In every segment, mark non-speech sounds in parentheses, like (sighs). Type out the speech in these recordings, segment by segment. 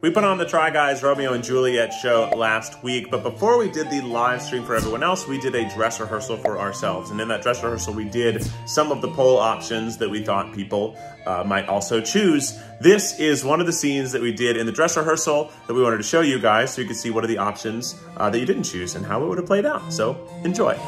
We put on the Try Guys Romeo and Juliet show last week, but before we did the live stream for everyone else, we did a dress rehearsal for ourselves. And in that dress rehearsal, we did some of the poll options that we thought people uh, might also choose. This is one of the scenes that we did in the dress rehearsal that we wanted to show you guys so you could see what are the options uh, that you didn't choose and how it would have played out. So enjoy.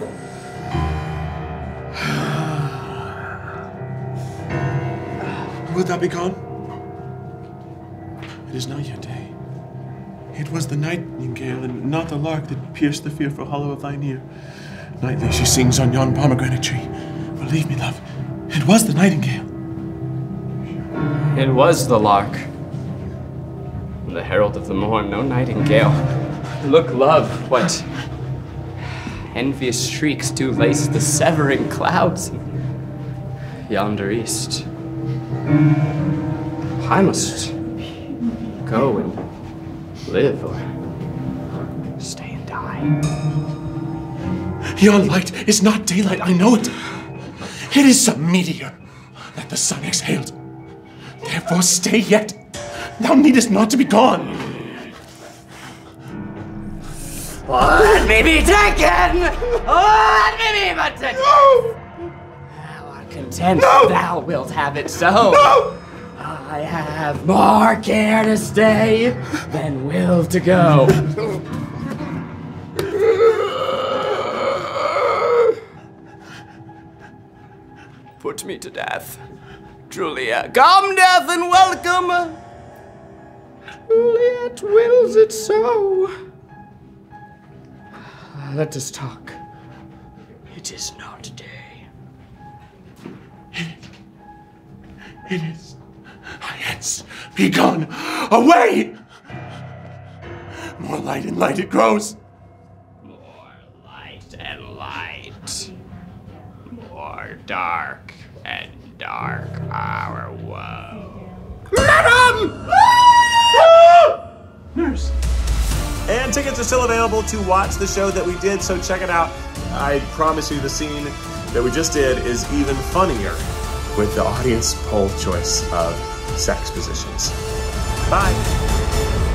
(sighs) Wilt thou be gone? It is not yet day. It was the nightingale and not the lark that pierced the fearful hollow of thine ear. Nightly she sings on yon pomegranate tree. Believe me, love, it was the nightingale. It was the lark. The herald of the morn, no nightingale. Look, love, what envious streaks do lace the severing clouds yonder east. I must go and live or stay and die. Yon light is not daylight, I know it. It is some meteor that the sun exhaled. Therefore stay yet. Thou needest not to be gone. Let me be taken! Oh, let me be but taken! Thou art content, thou wilt have it so. I have more care to stay than will to go. Put me to death. Julia, come death and welcome. Juliet wills it so. Let us talk. It is not day. It is. Hence, be gone. Away! More light and light it grows. More light and light. More dark and dark our woe. Nurse. Tickets are still available to watch the show that we did, so check it out. I promise you, the scene that we just did is even funnier with the audience poll choice of sex positions. Bye.